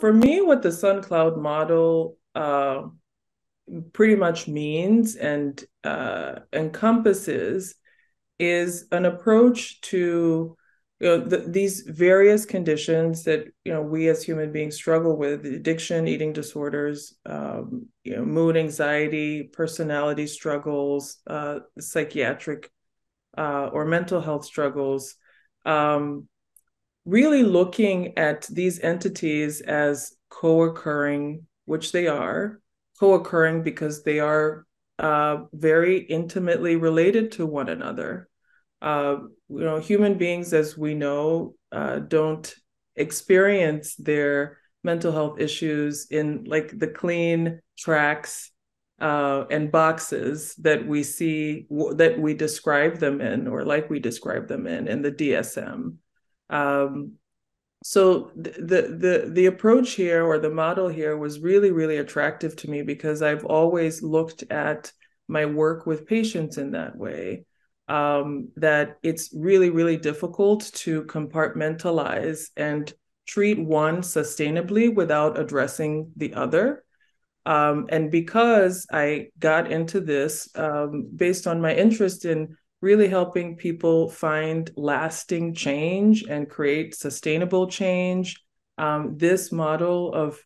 for me, what the SunCloud model uh, pretty much means and uh, encompasses is an approach to you know the, these various conditions that you know we as human beings struggle with addiction eating disorders um, you know mood anxiety personality struggles uh, psychiatric uh, or mental health struggles. Um, really looking at these entities as co-occurring which they are co-occurring because they are uh, very intimately related to one another uh, you know, human beings, as we know, uh, don't experience their mental health issues in like the clean tracks uh, and boxes that we see w- that we describe them in, or like we describe them in in the DSM. Um, so the, the the approach here or the model here was really really attractive to me because I've always looked at my work with patients in that way um, that it's really, really difficult to compartmentalize and treat one sustainably without addressing the other. Um, and because I got into this um, based on my interest in really helping people find lasting change and create sustainable change, um, this model of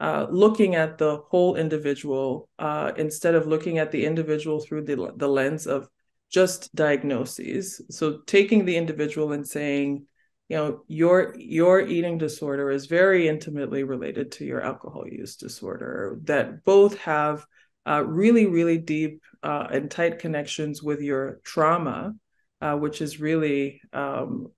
uh, looking at the whole individual uh, instead of looking at the individual through the, the lens of just diagnoses. So taking the individual and saying, you know, your your eating disorder is very intimately related to your alcohol use disorder. That both have uh, really, really deep uh, and tight connections with your trauma, uh, which is really um,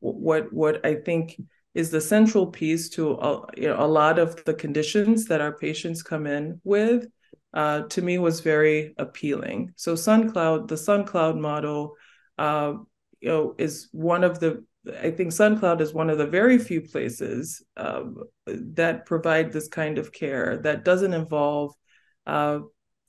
what what I think is the central piece to a, you know, a lot of the conditions that our patients come in with uh, to me was very appealing. So SunCloud, the SunCloud model, uh, you know, is one of the. I think SunCloud is one of the very few places um, that provide this kind of care that doesn't involve uh,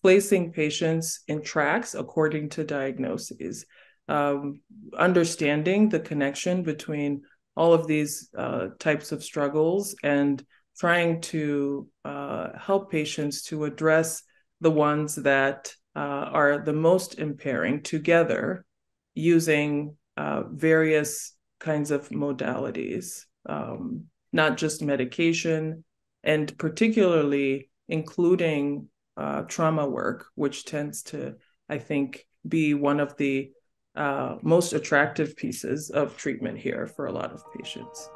placing patients in tracks according to diagnoses, um, understanding the connection between all of these uh, types of struggles and trying to uh, help patients to address the ones that uh, are the most impairing together using uh, various kinds of modalities, um, not just medication, and particularly including uh, trauma work, which tends to, I think, be one of the uh, most attractive pieces of treatment here for a lot of patients.